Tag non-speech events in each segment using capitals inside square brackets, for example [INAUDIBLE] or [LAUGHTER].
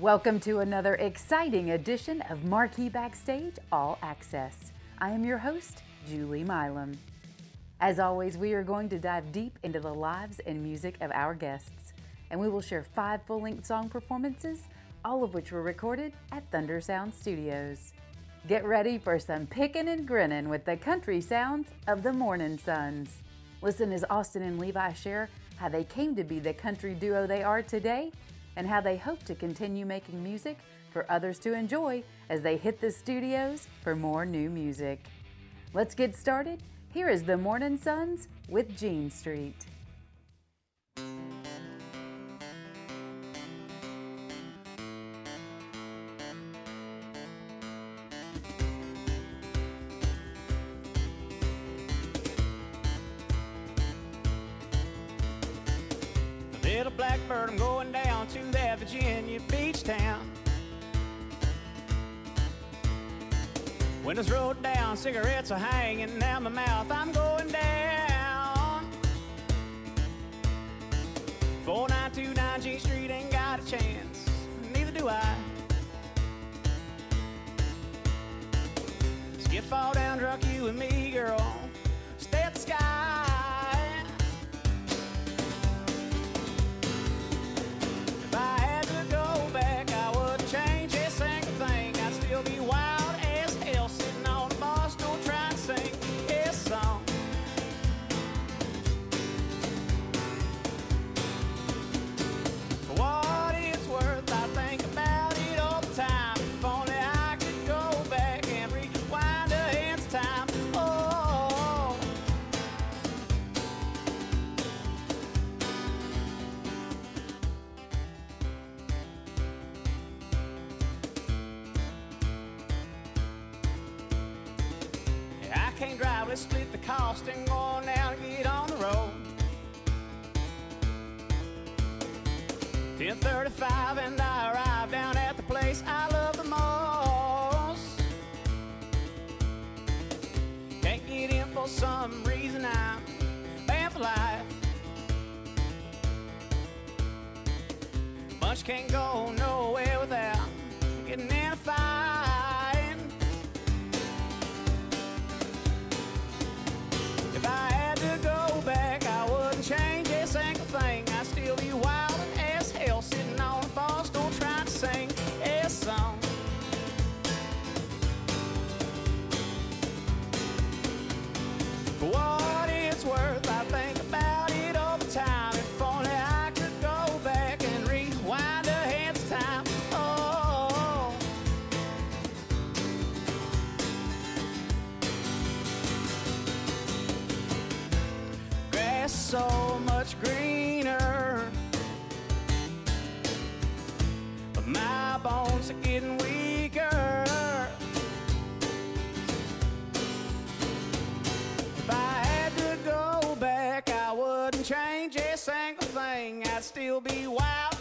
Welcome to another exciting edition of Marquee Backstage All Access. I am your host, Julie Milam. As always, we are going to dive deep into the lives and music of our guests, and we will share five full length song performances, all of which were recorded at Thunder Sound Studios. Get ready for some picking and grinning with the country sounds of the Morning Sons. Listen as Austin and Levi share how they came to be the country duo they are today and how they hope to continue making music for others to enjoy as they hit the studios for more new music. Let's get started. Here is the Morning Sons with G Street. Down, cigarettes are hanging down my mouth. I'm going down. 4929 G Street ain't got a chance, neither do I. Skip fall can't go change a single thing. I'd still be wild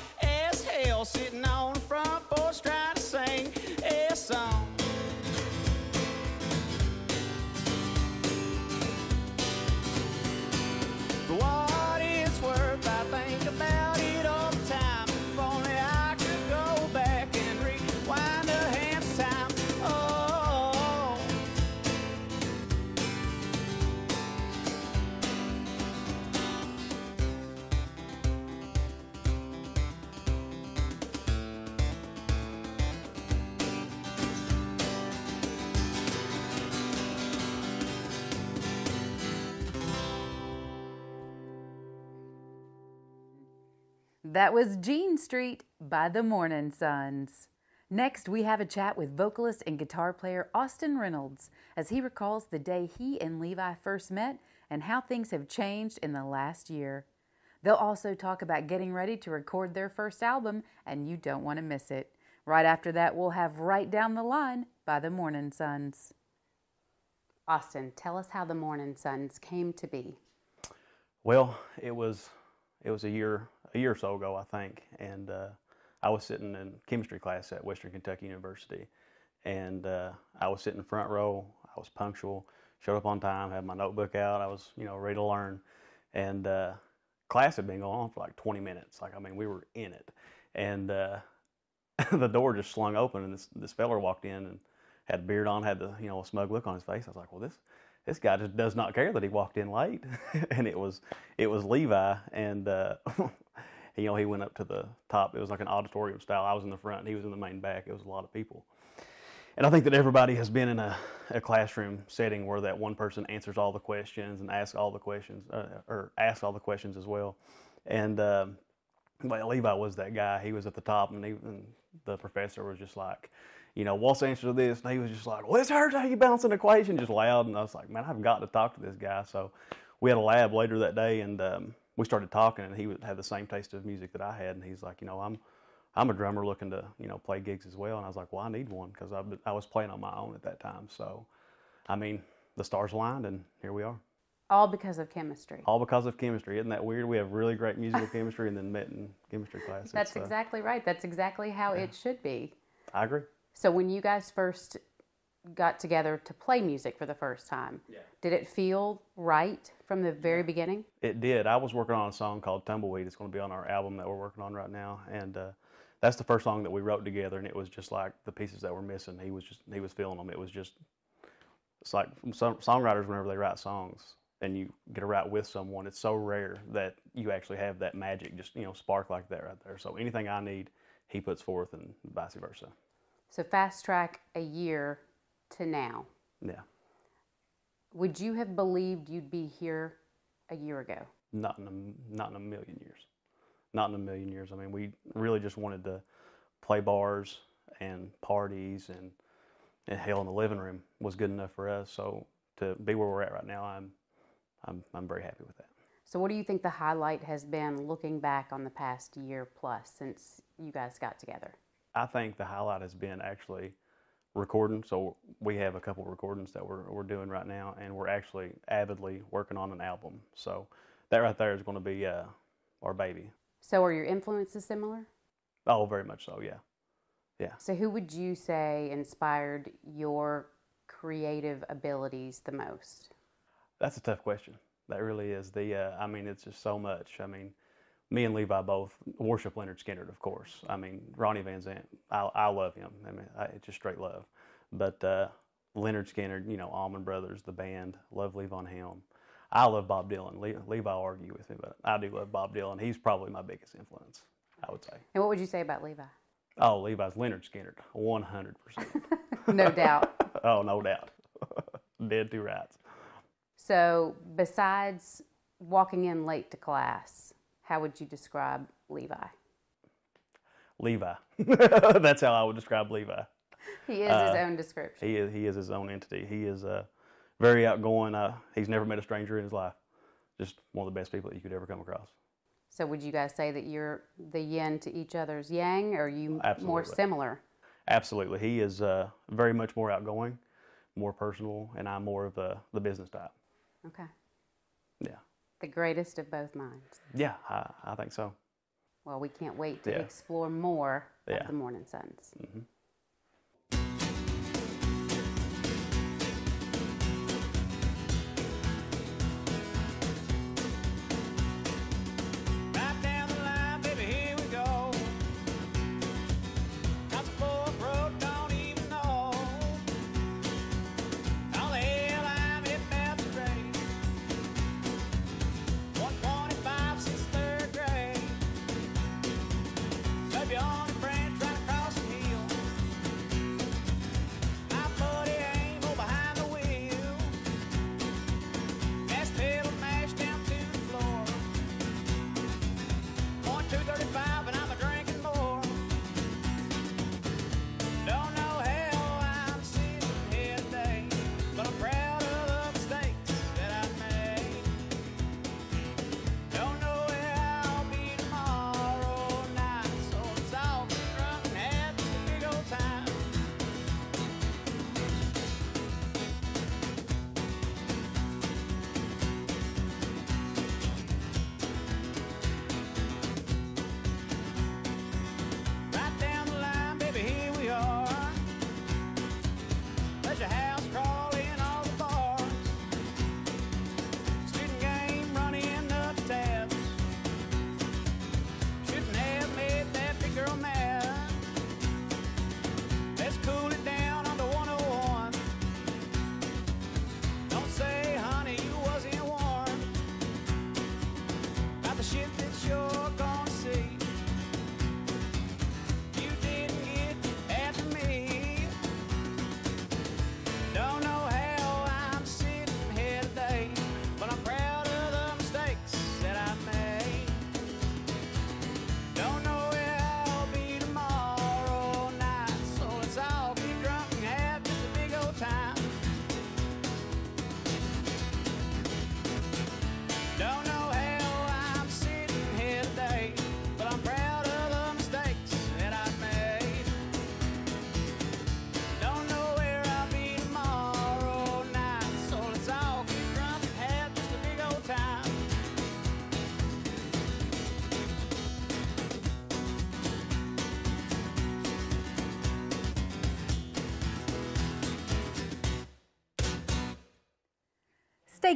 That was G Street by the Morning Sons. Next, we have a chat with vocalist and guitar player Austin Reynolds as he recalls the day he and Levi first met and how things have changed in the last year. They'll also talk about getting ready to record their first album, and you don't want to miss it. Right after that, we'll have Right Down the Line by the Morning Sons. Austin, tell us how the Morning Sons came to be. Well, it was it was a year a year or so ago, I think, and uh, I was sitting in chemistry class at Western Kentucky University, and uh, I was sitting front row. I was punctual, showed up on time, had my notebook out. I was you know ready to learn, and uh, class had been going on for like 20 minutes. Like I mean, we were in it, and uh, [LAUGHS] the door just slung open, and this this feller walked in and had a beard on, had the you know a smug look on his face. I was like, well, this this guy just does not care that he walked in late, [LAUGHS] and it was it was Levi, and uh, [LAUGHS] you know he went up to the top. It was like an auditorium style. I was in the front, he was in the main back. It was a lot of people, and I think that everybody has been in a, a classroom setting where that one person answers all the questions and asks all the questions, uh, or asks all the questions as well, and. Um, well, Levi was that guy. He was at the top, and, he, and the professor was just like, you know, what's the answer to this? And he was just like, well, this hurts how you bounce an equation, just loud. And I was like, man, I've got to talk to this guy. So we had a lab later that day, and um, we started talking, and he would have the same taste of music that I had. And he's like, you know, I'm I'm a drummer looking to you know play gigs as well. And I was like, well, I need one because I I was playing on my own at that time. So, I mean, the stars aligned, and here we are. All because of chemistry. All because of chemistry. Isn't that weird? We have really great musical [LAUGHS] chemistry and then met in chemistry class. That's uh, exactly right. That's exactly how it should be. I agree. So when you guys first got together to play music for the first time, Yeah. did it feel right from the very beginning? It did. I was working on a song called Tumbleweed. It's going to be on our album that we're working on right now, and uh, that's the first song that we wrote together. And it was just like the pieces that were missing. He was just he was feeling them. It was just it's like some songwriters whenever they write songs and you get to write with someone, it's so rare that you actually have that magic just you know spark like that right there. So anything I need, he puts forth, and vice versa. So fast track a year to now. Yeah, Would you have believed you'd be here a year ago? not in a, not in a million years. Not in a million years. I mean, we really just wanted to play bars and parties and and hell in the living room was good enough for us. So to be where we're at right now, I'm I'm I'm very happy with that. So what do you think the highlight has been looking back on the past year plus since you guys got together? I think the highlight has been actually recording. So we have a couple recordings that we're we're doing right now, and we're actually avidly working on an album. So that right there is going to be uh, our baby. So are your influences similar? Oh, very much so. Yeah. Yeah. So who would you say inspired your creative abilities the most? That's a tough question. That really is. The uh, I mean, it's just so much. I mean, me and Levi both worship Lynyrd Skynyrd, of course. I mean, Ronnie Van Zant. I, I love him. I mean, I, it's just straight love. But uh, Lynyrd Skynyrd, you know, Allman Brothers, the band, love Levon Helm. I love Bob Dylan. Le- Levi will argue with me, but I do love Bob Dylan. He's probably my biggest influence. I would say. And what would you say about Levi? Oh, Levi's Lynyrd Skynyrd, one hundred percent. [LAUGHS] No doubt. [LAUGHS] Oh, no doubt. [LAUGHS] Dead to rights. So besides walking in late to class, how would you describe Levi? Levi. [LAUGHS] That's how I would describe Levi. He is his own description. He is he is his own entity. He is uh, very outgoing. Uh, he's never met a stranger in his life. Just one of the best people that you could ever come across. So would you guys say that you're the yin to each other's yang, or are you more similar? Absolutely, he is uh, very much more outgoing, more personal, and I'm more of the the business type. Okay. The greatest of both minds. yeah, I, I think so. Well, we can't wait to Yeah. explore more Yeah. of the Morning Sons. Right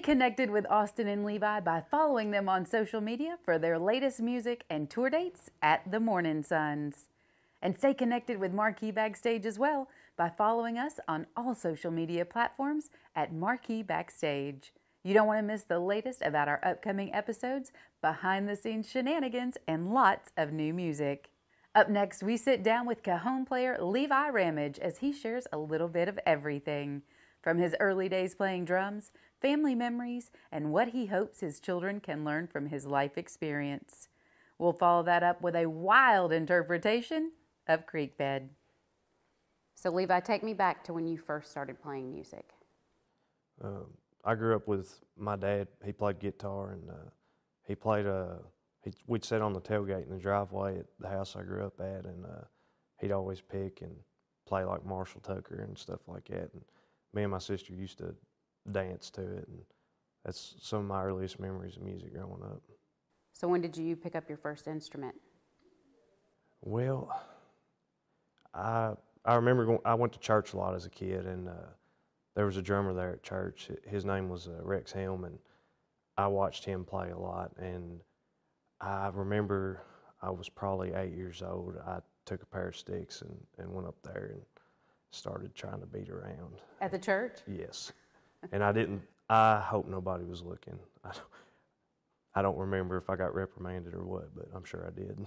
Connected with Austin and Levi by following them on social media for their latest music and tour dates at the Morning Sons. And stay connected with Marquee Backstage as well by following us on all social media platforms at Marquee Backstage. You don't want to miss the latest about our upcoming episodes, behind the scenes shenanigans, and lots of new music. Up next, we sit down with cajon player Levi Ramage as he shares a little bit of everything from his early days playing drums, family memories, and what he hopes his children can learn from his life experience. We'll follow that up with a wild interpretation of Creek Bed. So, Levi, take me back to when you first started playing music. Um, I grew up with my dad. He played guitar, and uh, he played. Uh, he, we'd sit on the tailgate in the driveway at the house I grew up at, and uh, he'd always pick and play like Marshall Tucker and stuff like that. And me and my sister used to dance to it, and that's some of my earliest memories of music growing up. So, when did you pick up your first instrument? Well, I I remember going, I went to church a lot as a kid, and uh, there was a drummer there at church. His name was uh, Rex Helm, and I watched him play a lot. And I remember I was probably eight years old. I took a pair of sticks and, and went up there and started trying to beat around. At the church? Yes. and I didn't, I hope nobody was looking. I don't, I don't remember if I got reprimanded or what, but I'm sure I did.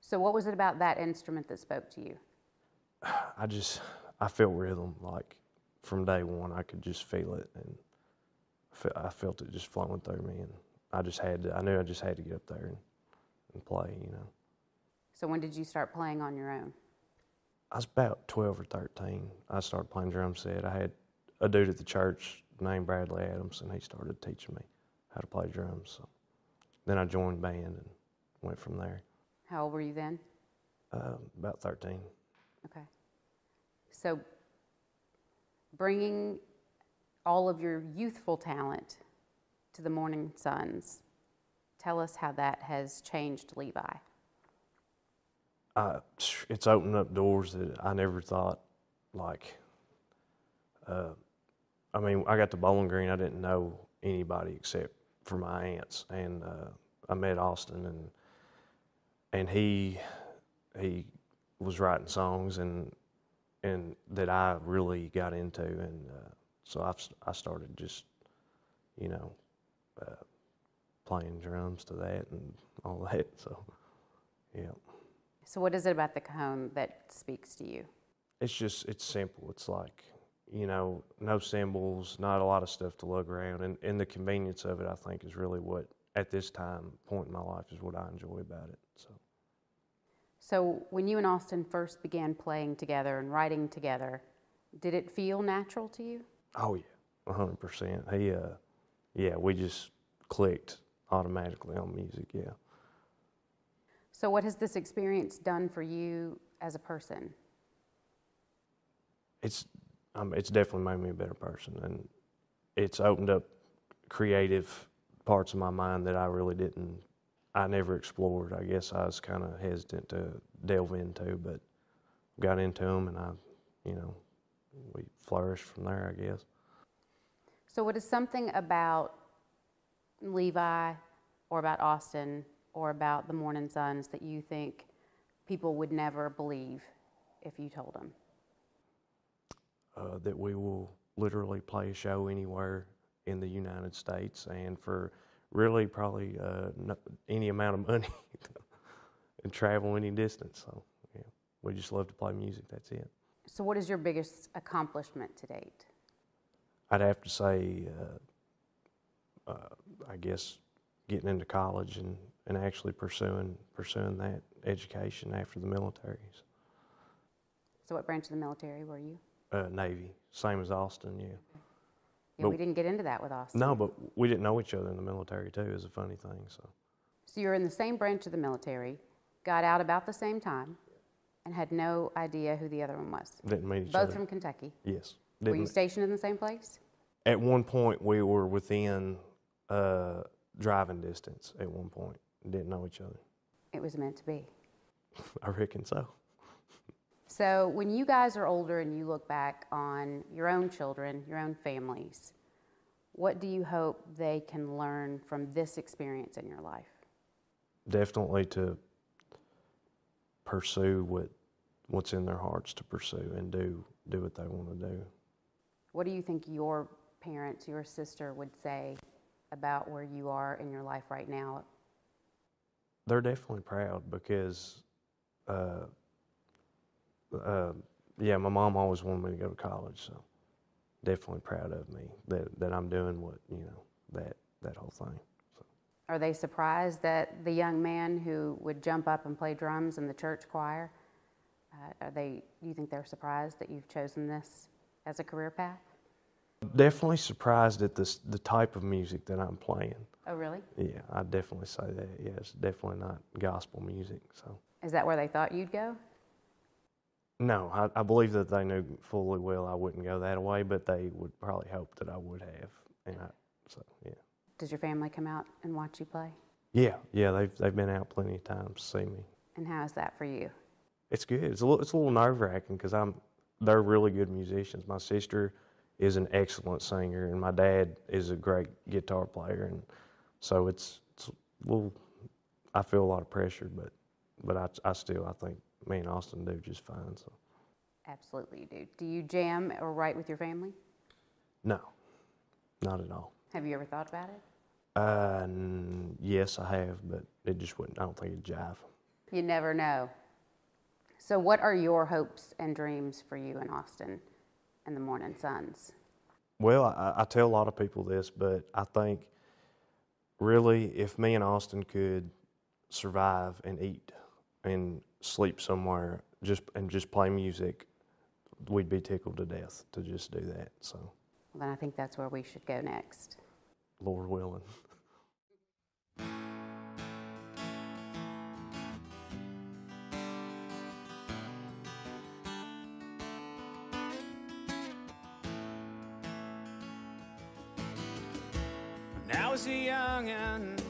So, what was it about that instrument that spoke to you? I just, I felt rhythm. Like from day one, I could just feel it. And I felt it just flowing through me. And I just had to, I knew I just had to get up there and, and play, you know. So, when did you start playing on your own? I was about 12 or 13. I started playing drum set. I had a dude at the church named Bradley Adams, and he started teaching me how to play drums. So then I joined band and went from there. How old were you then? Uh, about 13. Okay. So bringing all of your youthful talent to the Morning Sons, tell us how that has changed Levi. It's opened up doors that I never thought, like, uh, I mean, I got to Bowling Green, I didn't know anybody except for my aunts, and uh, I met Austin, and and he he was writing songs and and that I really got into, and uh, so I I started just you know uh, playing drums to that and all that. [LAUGHS] So yeah. So what is it about the cajon that speaks to you? It's just it's simple. It's like you know no cymbals, not a lot of stuff to lug around, and and the convenience of it I think is really what at this time point in my life is what I enjoy about it. So. So when you and Austin first began playing together and writing together, did it feel natural to you? Oh yeah, hundred percent. He, uh, yeah, we just clicked automatically on music. Yeah. So what has this experience done for you as a person? It's, um, it's definitely made me a better person, and it's opened up creative parts of my mind that I really didn't I never explored. I guess I was kind of hesitant to delve into, but got into them, and I, you know, we flourished from there. I guess. So, what is something about Levi, or about Austin, or about the Morning Sons that you think people would never believe if you told them? Uh, that we will literally play a show anywhere in the United States, and for really probably uh, any amount of money [LAUGHS] and travel any distance. So yeah, we just love to play music. That's it. So, what is your biggest accomplishment to date? I'd have to say, uh, uh, I guess, getting into college and, and actually pursuing pursuing that education after the military. So, what branch of the military were you? Uh, Navy, same as Austin, yeah. Yeah, but, we didn't get into that with Austin. No, but we didn't know each other in the military too. Is a funny thing. So. So you're in the same branch of the military, got out about the same time, and had no idea who the other one was. Didn't meet each Both other. from Kentucky. Yes. Didn't were you stationed in the same place? At one point, we were within uh, driving distance. At one point, didn't know each other. It was meant to be. [LAUGHS] I reckon so. So, when you guys are older and you look back on your own children, your own families, What do you hope they can learn from this experience in your life? Definitely to pursue what what's in their hearts to pursue and do do what they want to do. What do you think your parents, your sister would say about where you are in your life right now? They're definitely proud because, uh, uh, yeah, my mom always wanted me to go to college, so definitely proud of me that, that I'm doing what you know that that whole thing. So. Are they surprised that the young man who would jump up and play drums in the church choir? Uh, are they? Do you think they're surprised that you've chosen this as a career path? Definitely surprised at this the type of music that I'm playing. Oh, really? Yeah, I definitely say that. Yeah, it's definitely not gospel music. So Is that where they thought you'd go? no, I, I believe that they knew fully well I wouldn't go that way, but they would probably hope that I would have. And I, so yeah, Does your family come out and watch you play? yeah, yeah. They've they've been out plenty of times to see me. And how is that for you? It's good. It's a little, it's a little nerve wracking because I'm they're really good musicians. My sister is an excellent singer, and my dad is a great guitar player, and so it's, it's a little. I feel a lot of pressure, but but I, I still I think me and Austin do just fine. So Absolutely, you do. Do you jam or write with your family? no, not at all. Have you ever thought about it? Uh, n- yes, I have, but it just wouldn't. I don't think it'd jive. You never know. So, what are your hopes and dreams for you in Austin and the Morning Sons? Well, I, I tell a lot of people this, but I think really if me and Austin could survive and eat and sleep somewhere just and just play music, we'd be tickled to death to just do that. So, Well, then I think that's where we should go next. Lord willing. Was a youngin',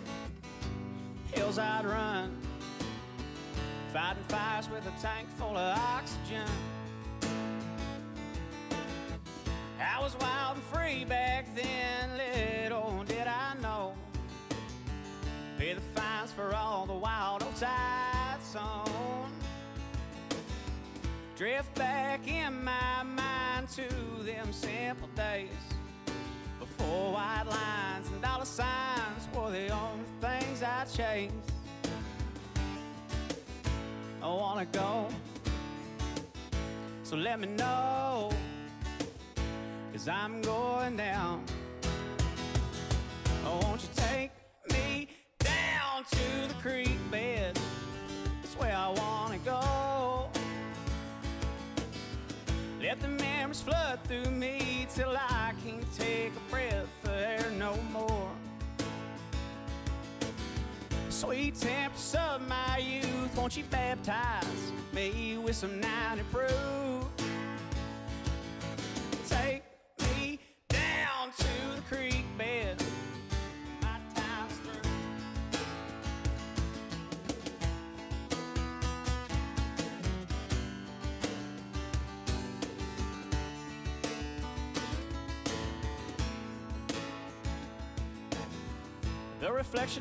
hills I'd run, fighting fires with a tank full of oxygen. I was wild and free back then, little did I know. Pay the fines for all the wild oats I'd. Drift back in my mind to them simple days before white lines and dollar signs were the only things I chased. I wanna go, so let me know, cause I'm going down. Oh, won't you take me down to the creek bed? That's where I wanna go. Let the memories flood through me till I Sweet tempest of my youth, won't you baptize me with some 90 proof?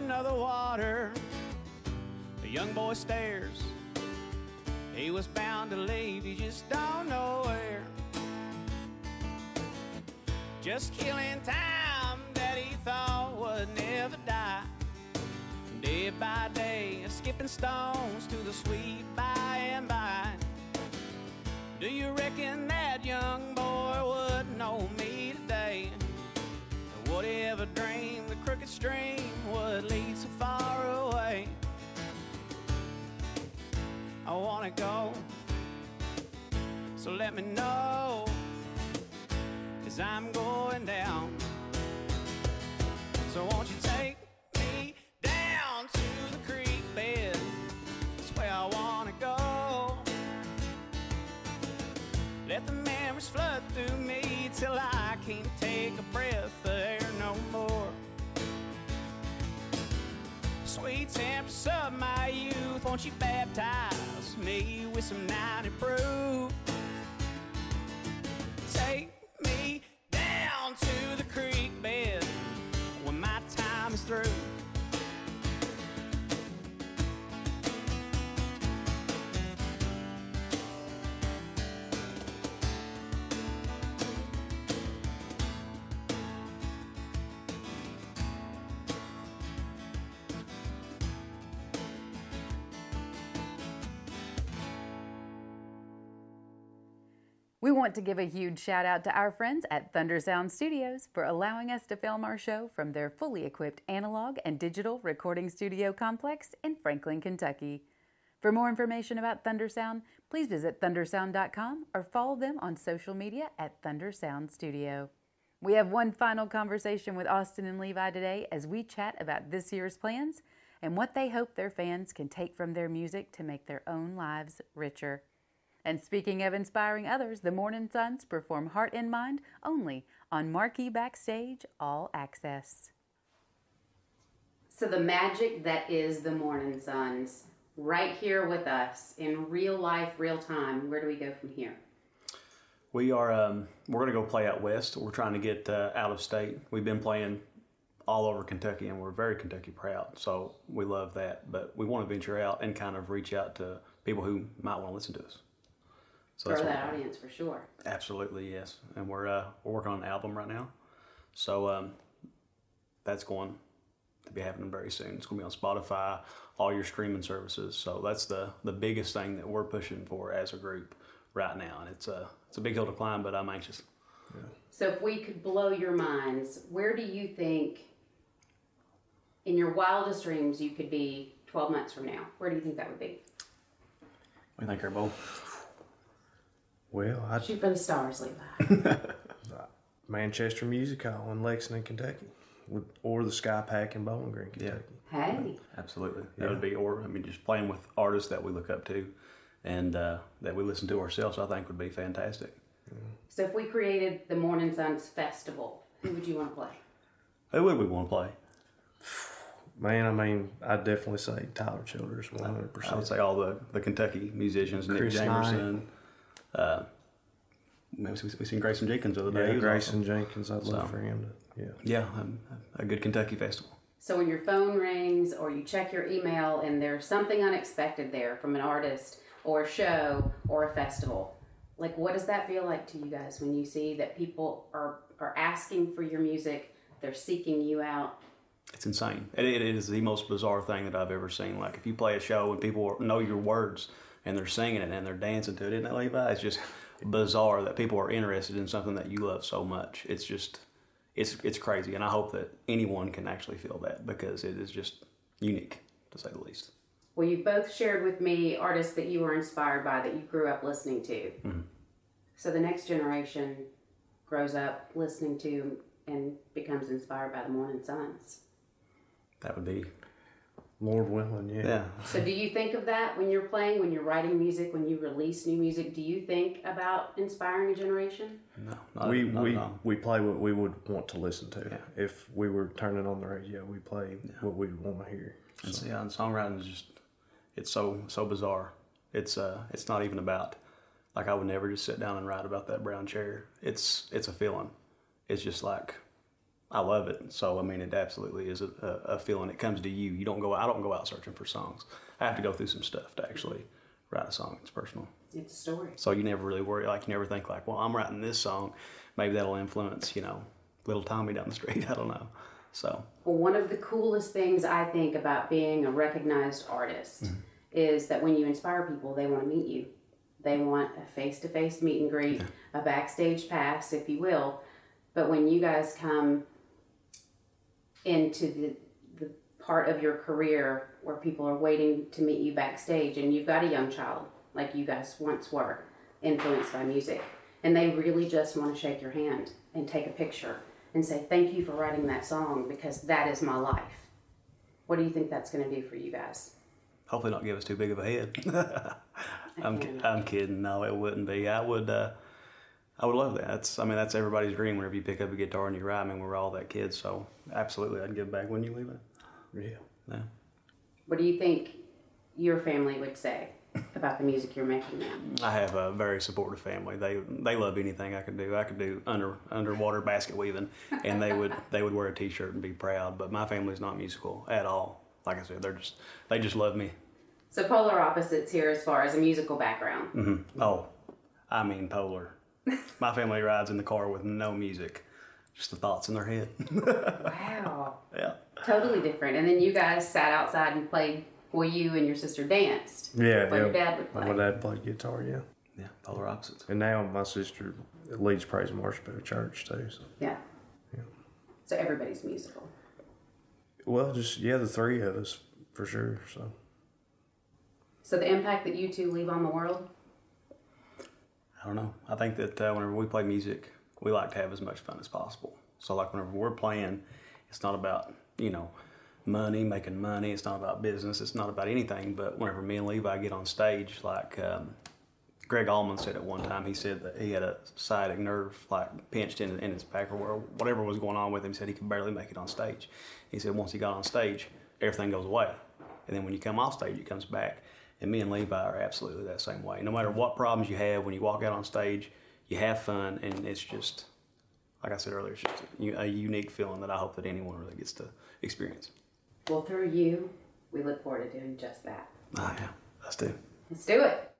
The of the water. The young boy stares. He was bound to leave, he just don't know where. Just killing time that he thought would never die. Day by day, skipping stones to the sweet by and by. Do you reckon that young boy would know me today? Would he ever dream the crooked stream wanna go, so let me know, cause I'm going down. So won't you take me down to the creek bed? That's where I wanna go. Let the memories flood through me till I can't take a breath of air sweet tempest of my youth. Won't you baptize me with some 90 proof? Take me down to the creek bed when my time is through. We want to give a huge shout out to our friends at Thunder Sound Studios for allowing us to film our show from their fully equipped analog and digital recording studio complex in Franklin, Kentucky. For more information about Thunder Sound, please visit thundersound.com or follow them on social media at Thunder Sound Studio. We have one final conversation with Austin and Levi today as we chat about this year's plans and what they hope their fans can take from their music to make their own lives richer. And speaking of inspiring others, the Morning Sons perform Heart and Mind only on Marquee Backstage All Access. So the magic that is the Morning Sons, right here with us in real life, real time. Where do we go from here? We are um, we're going to go play out west. We're trying to get uh, out of state. We've been playing all over Kentucky, and we're very Kentucky proud. So we love that. But we want to venture out and kind of reach out to people who might want to listen to us. So Grow that audience for sure. Absolutely, yes. And we're uh, we're working on an album right now, so um, that's going to be happening very soon. It's going to be on Spotify, all your streaming services. So that's the the biggest thing that we're pushing for as a group right now, and it's a it's a big hill to climb, but I'm anxious. Yeah. So if we could blow your minds, where do you think, in your wildest dreams, you could be 12 months from now? Where do you think that would be? We think you think, Herbo? Well, I shoot for the stars, Levi. Manchester Music Hall in Lexington, Kentucky, or the SKyPAC in Bowling Green, Kentucky. Yeah. Hey, absolutely. That yeah. would be, or I mean, just playing with artists that we look up to, and uh, that we listen to ourselves. I think would be fantastic. So, if we created the Morning Sons Festival, who would you want to play? Who would we want to play? Man, I mean, I'd definitely say Tyler Childers, one hundred percent. I would say all the, the Kentucky musicians, Chris Nick Jamerson. Knight. Uh, we, we seen Grayson Jenkins the other day. Yeah, Grayson awesome. Jenkins. I'd love so, for him to. Yeah. Yeah, um, a good Kentucky festival. So when your phone rings or you check your email and there's something unexpected there from an artist or a show or a festival, like what does that feel like to you guys when you see that people are are asking for your music, they're seeking you out? It's insane. it, it is the most bizarre thing that I've ever seen. Like if you play a show and people know your words and they're singing it and they're dancing to it, isn't it, Levi? It's just bizarre that people are interested in something that you love so much. It's just, it's it's crazy, and I hope that anyone can actually feel that because it is just unique to say the least. Well, you've both shared with me artists that you were inspired by that you grew up listening to. Mm-hmm. So the next generation grows up listening to and becomes inspired by the Morning Sons. That would be Lord willing, yeah. Yeah. So, do you think of that when you're playing, when you're writing music, when you release new music? Do you think about inspiring a generation? No, not, we not we we play what we would want to listen to. Yeah. If we were turning on the radio, we play yeah. what we want to hear. And so. yeah, and songwriting is just it's so so bizarre. It's uh it's not even about like I would never just sit down and write about that brown chair. It's it's a feeling. It's just like I love it. So I mean, it absolutely is a, a, feeling. It comes to you. You don't go. I don't go out searching for songs. I have to go through some stuff to actually write a song. It's personal. It's a story. So you never really worry. Like you never think like, well, I'm writing this song. Maybe that'll influence you know little Tommy down the street. [LAUGHS] I don't know. So. Well, one of the coolest things I think about being a recognized artist mm-hmm. is that when you inspire people, they want to meet you. They want a face-to-face meet and greet, yeah. a backstage pass, if you will. But when you guys come into the, the part of your career where people are waiting to meet you backstage and you've got a young child like you guys once were influenced by music. And they really just want to shake your hand and take a picture and say thank you for writing that song because that is my life. What do you think that's going to do for you guys? Hopefully not give us too big of a head. [LAUGHS] I'm, I'm kidding. No it wouldn't be. I would uh, I would love that. That's, I mean, that's everybody's dream. Whenever you pick up a guitar and you write, I mean, we're all that kid, so absolutely, I'd give back. Wouldn't you, leave it? Yeah. Yeah. What do you think your family would say about the music you're making now? I have a very supportive family. They they love anything I could do. I could do under underwater basket weaving, and they would [LAUGHS] they would wear a T-shirt and be proud. But my family's not musical at all. Like I said, they're just they just love me. So polar opposites here as far as a musical background. Mm-hmm. Oh, I mean polar. [LAUGHS] My family rides in the car with no music, just the thoughts in their head. [LAUGHS] wow. Yeah. Totally different. And then you guys sat outside and played. Well, you and your sister danced. Yeah. yeah. your dad would play. My dad played guitar. Yeah. Yeah, polar opposites. And now my sister leads praise and worship at a church too. So. Yeah. So everybody's musical. Well, just yeah, the three of us for sure. So So the impact that you two leave on the world. I don't know. I think that uh, whenever we play music, we like to have as much fun as possible. So, like whenever we're playing, it's not about you know money, making money. It's not about business. It's not about anything. But whenever me and Levi get on stage, like um, Gregg Allman said at one time, he said that he had a sciatic nerve like pinched in, in his back or whatever was going on with him. He said he could barely make it on stage. He said once he got on stage, everything goes away, and then when you come off stage, it comes back. And me and Levi are absolutely that same way. No matter what problems you have, when you walk out on stage, you have fun, and it's just, like I said earlier, it's just a, a unique feeling that I hope that anyone really gets to experience. Well, through you, we look forward to doing just that. Ah, yeah, let's do. It. Let's do it.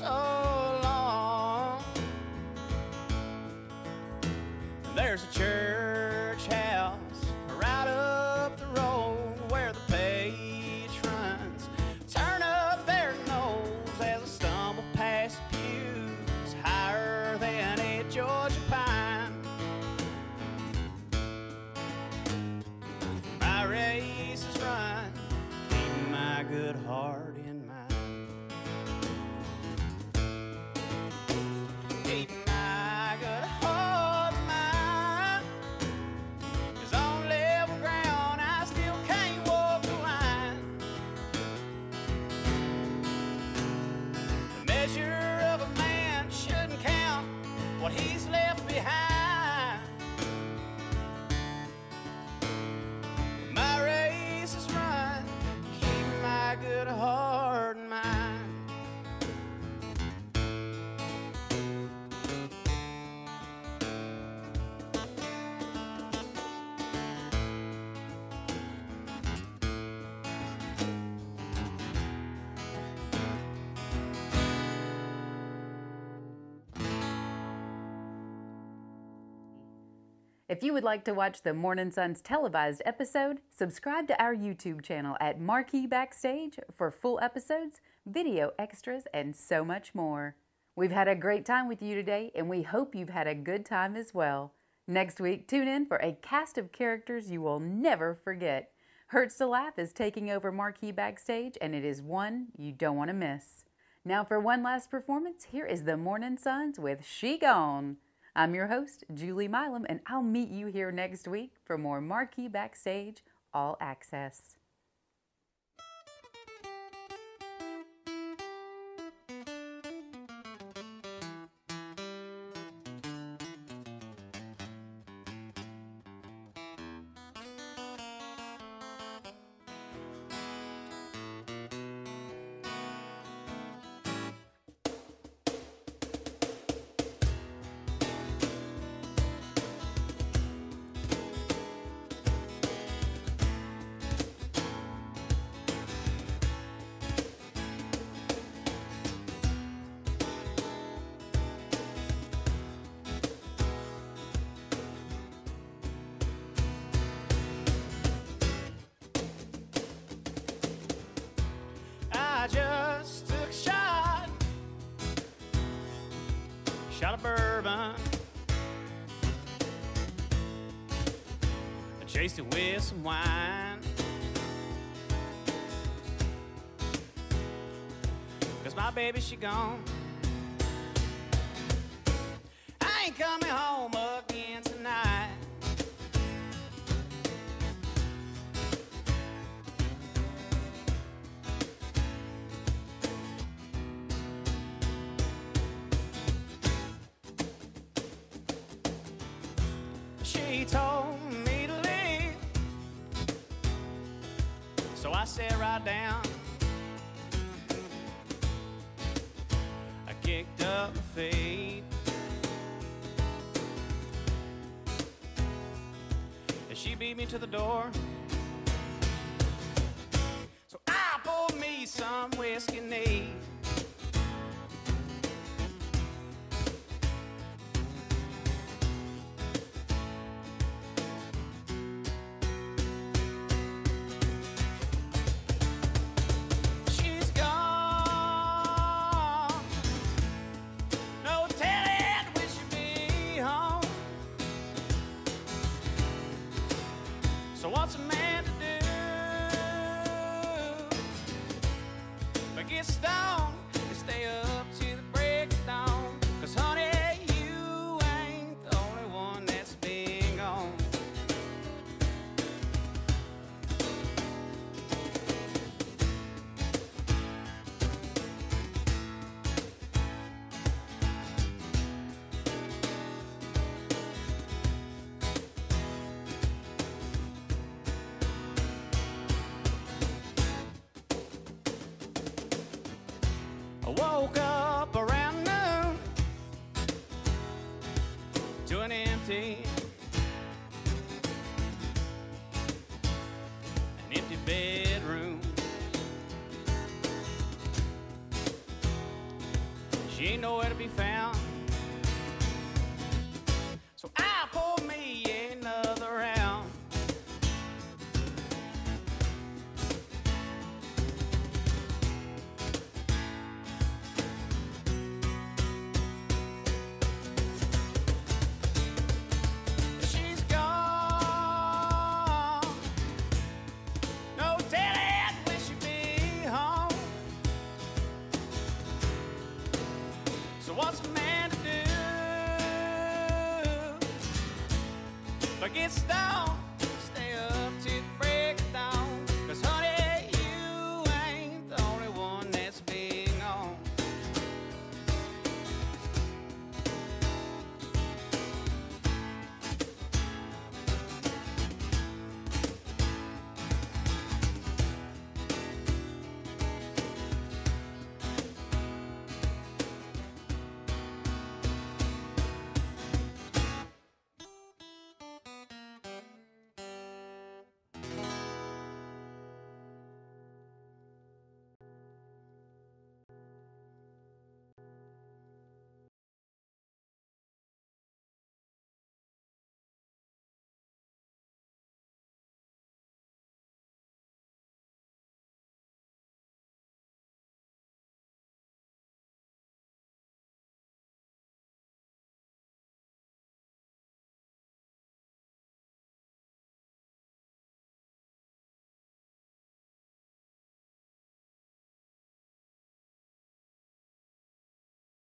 So long. There's a church If you would like to watch the Morning Sons' televised episode, subscribe to our YouTube channel at Marquee Backstage for full episodes, video extras, and so much more. We've had a great time with you today, and we hope you've had a good time as well. Next week, tune in for a cast of characters you will never forget. Hurts to Laugh is taking over Marquee Backstage, and it is one you don't want to miss. Now, for one last performance, here is the Morning Sons with She Gone. I'm your host, Julie Milam, and I'll meet you here next week for more Marquee Backstage All Access. Taste it with some wine. Cause my baby, she gone. sat right down. I kicked up my feet. And she beat me to the door.